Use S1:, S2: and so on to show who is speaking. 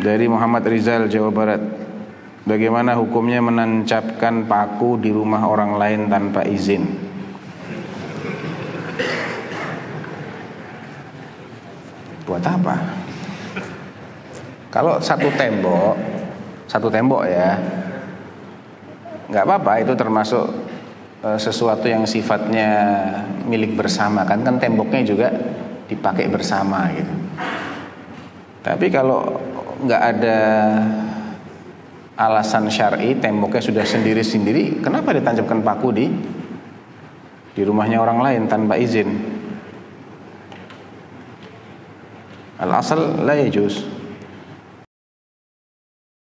S1: dari Muhammad Rizal Jawa Barat. Bagaimana hukumnya menancapkan paku di rumah orang lain tanpa izin? Buat apa? Kalau satu tembok, satu tembok ya, nggak apa-apa itu termasuk uh, sesuatu yang sifatnya milik bersama kan kan temboknya juga dipakai bersama gitu. Tapi kalau nggak ada alasan syar'i temboknya sudah sendiri-sendiri, kenapa ditancapkan paku di di rumahnya orang lain tanpa izin? Al asal la yajuz.